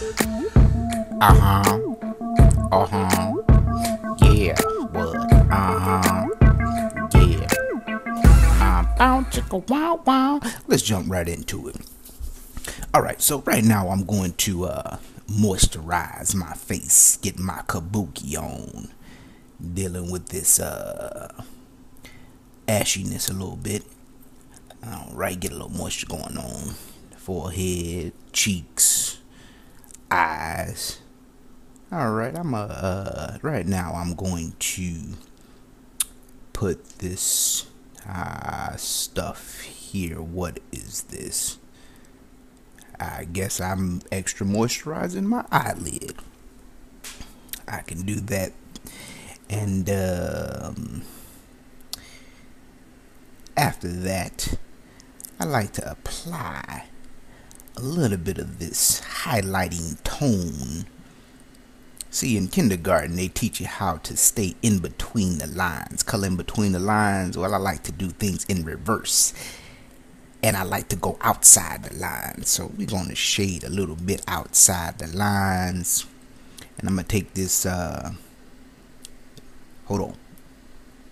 Uh huh. Uh huh. Yeah. What? Uh huh. Yeah. Uh, bow, chicka, wow, wow. Let's jump right into it. All right. So right now I'm going to uh, moisturize my face, get my kabuki on, dealing with this uh, ashiness a little bit. All right. Get a little moisture going on. Forehead, cheeks, eyes. All right, I'm uh, uh right now I'm going to put this uh stuff here. What is this? I guess I'm extra moisturizing my eyelid. I can do that. And um after that, I like to apply a little bit of this highlighting tone. See, in kindergarten, they teach you how to stay in between the lines, color in between the lines. Well, I like to do things in reverse, and I like to go outside the lines. So we're going to shade a little bit outside the lines, and I'm gonna take this. Uh, hold on.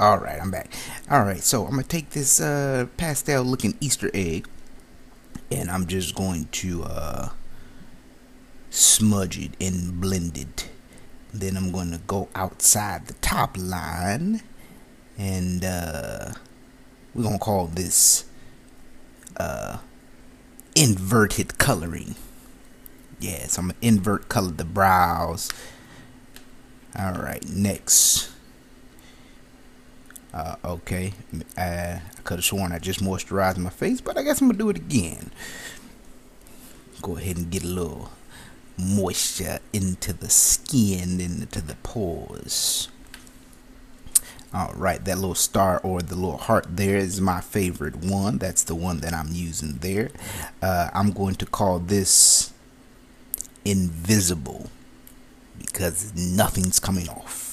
All right, I'm back. All right, so I'm gonna take this uh, pastel-looking Easter egg and I'm just going to uh, smudge it and blend it. Then I'm going to go outside the top line, and uh, we're gonna call this uh, inverted coloring. Yeah, so I'm gonna invert color the brows. All right, next. Uh, okay, uh, I could have sworn I just moisturized my face, but I guess I'm gonna do it again. Go ahead and get a little moisture into the skin into the pores. All right, that little star or the little heart there is my favorite one. That's the one that I'm using there. Uh, I'm going to call this invisible because nothing's coming off.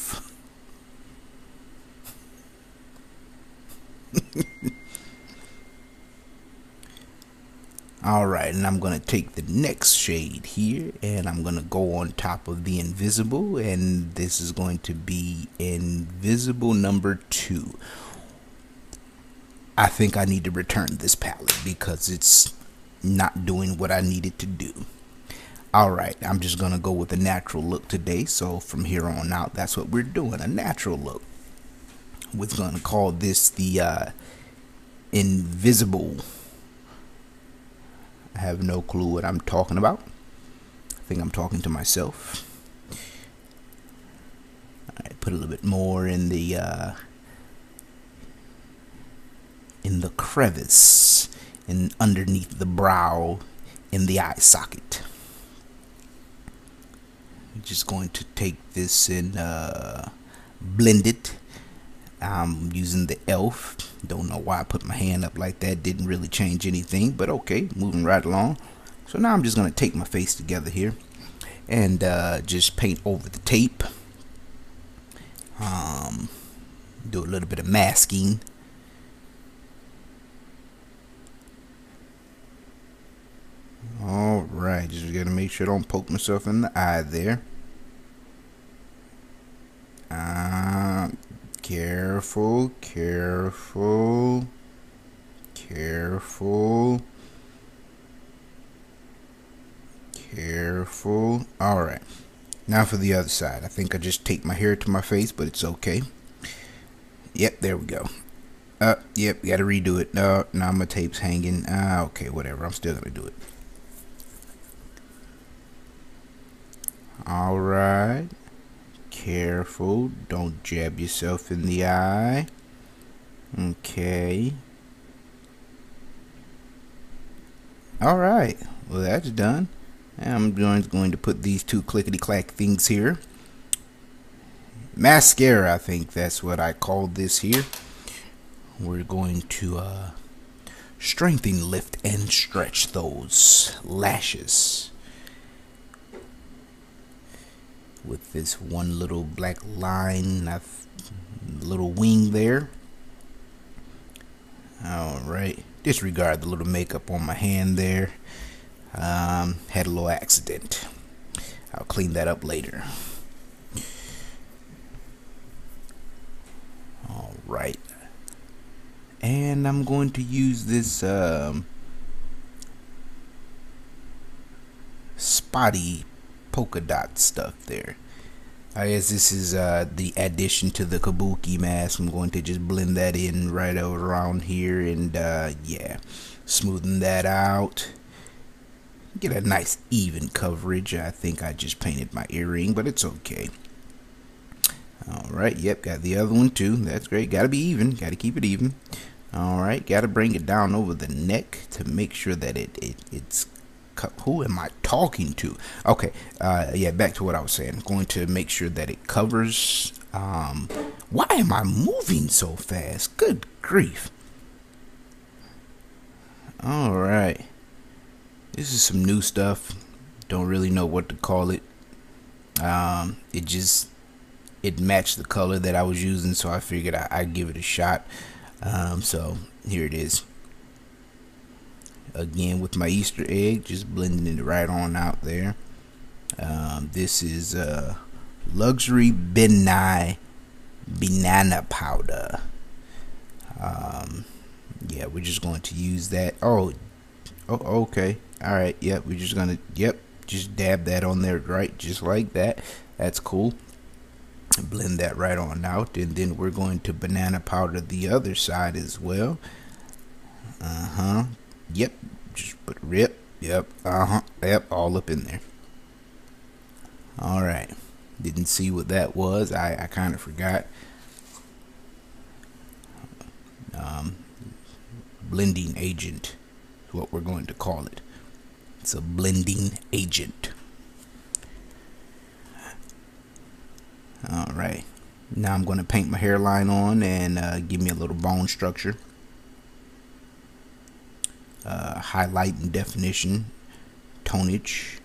All right, and I'm going to take the next shade here and I'm going to go on top of the invisible and this is going to be invisible number two. I think I need to return this palette because it's not doing what I needed to do. All right, I'm just going to go with a natural look today. So from here on out, that's what we're doing, a natural look. We're going to call this the uh, invisible have no clue what I'm talking about. I think I'm talking to myself. I put a little bit more in the uh, in the crevice and underneath the brow in the eye socket. I'm just going to take this and uh, blend it I'm using the elf don't know why I put my hand up like that. Didn't really change anything but okay moving right along. So now I'm just gonna take my face together here and uh, just paint over the tape. Um, do a little bit of masking. Alright just gotta make sure I don't poke myself in the eye there Careful, careful, careful, careful. All right. Now for the other side. I think I just taped my hair to my face, but it's okay. Yep, there we go. Uh, yep, gotta redo it. No, now my tape's hanging. Ah, okay, whatever. I'm still gonna do it. All right. Careful, don't jab yourself in the eye. Okay. Alright, well that's done. I'm going to put these two clickety-clack things here. Mascara, I think that's what I called this here. We're going to uh, strengthen, lift, and stretch those lashes with this one little black line, little wing there. Alright, disregard the little makeup on my hand there. Um, had a little accident. I'll clean that up later. All right. And I'm going to use this um, spotty polka dot stuff there. I guess this is uh, the addition to the kabuki mask. I'm going to just blend that in right around here and uh, yeah, smoothen that out. Get a nice even coverage. I think I just painted my earring, but it's okay. Alright, yep, got the other one too. That's great. Gotta be even. Gotta keep it even. Alright, gotta bring it down over the neck to make sure that it, it it's who am I talking to? Okay, uh, yeah, back to what I was saying. Going to make sure that it covers. Um, why am I moving so fast? Good grief. All right, this is some new stuff. Don't really know what to call it. Um, it just it matched the color that I was using, so I figured I, would give it a shot. Um, so here it is again with my Easter egg, just blending it right on out there. Um, this is uh, Luxury Ben Nye Banana Powder. Um, yeah, we're just going to use that. Oh, oh, okay. All right. Yep, we're just gonna. Yep, just dab that on there, right, just like that. That's cool. Blend that right on out, and then we're going to banana powder the other side as well. Uh huh. Yep. Just put rip. Yep. Uh huh. Yep. All up in there. All right. Didn't see what that was. I, I kind of forgot. Um, blending agent is what we're going to call it. It's a blending agent. All right. Now I'm going to paint my hairline on and uh, give me a little bone structure uh, highlight and definition, tonage.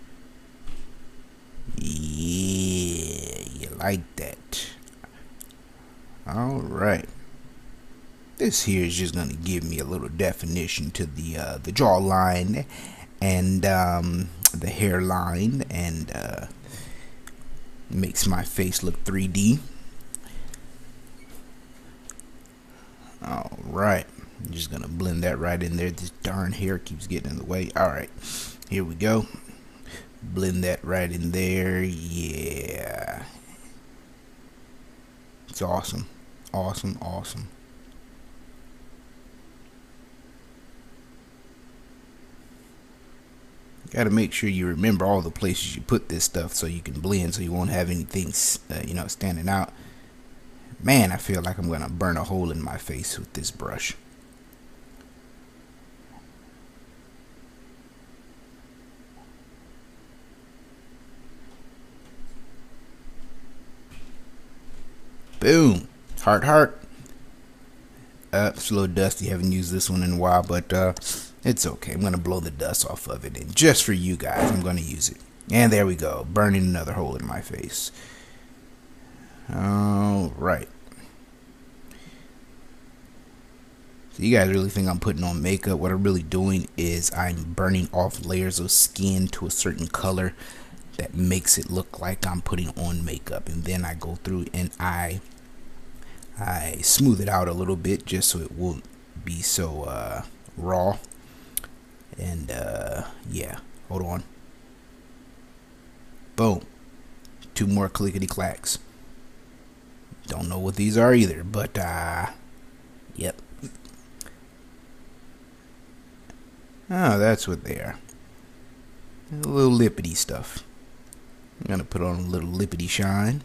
Yeah, you like that. All right. This here is just gonna give me a little definition to the uh, the jawline and um, the hairline, and uh, makes my face look 3D. All right. I'm just gonna blend that right in there. This darn hair keeps getting in the way. All right, here we go. Blend that right in there. Yeah, it's awesome, awesome, awesome. Got to make sure you remember all the places you put this stuff so you can blend, so you won't have anything, uh, you know, standing out. Man, I feel like I'm gonna burn a hole in my face with this brush. Boom. Heart, heart. Uh, it's a little dusty. Haven't used this one in a while, but uh, it's okay. I'm going to blow the dust off of it. And just for you guys, I'm going to use it. And there we go. Burning another hole in my face. All right. So you guys really think I'm putting on makeup? What I'm really doing is I'm burning off layers of skin to a certain color that makes it look like I'm putting on makeup. And then I go through and I I smooth it out a little bit just so it won't be so uh, raw. And uh, yeah, hold on. Boom. Two more clickety clacks. Don't know what these are either, but uh, yep. Oh, that's what they are. A little lippity stuff. I'm gonna put on a little lippity shine.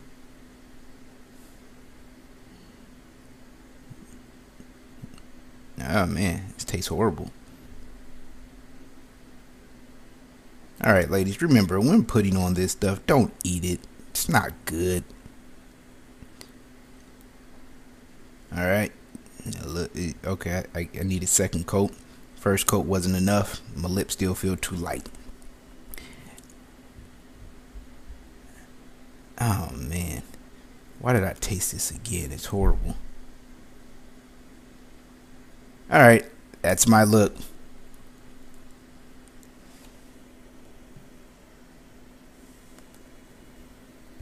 Oh man, this tastes horrible. Alright, ladies, remember when putting on this stuff, don't eat it. It's not good. Alright. Eh, okay, I, I need a second coat. First coat wasn't enough. My lips still feel too light. Oh man. Why did I taste this again? It's horrible. All right, that's my look.